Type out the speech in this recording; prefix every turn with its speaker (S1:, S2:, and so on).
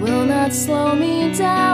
S1: Will not slow me down.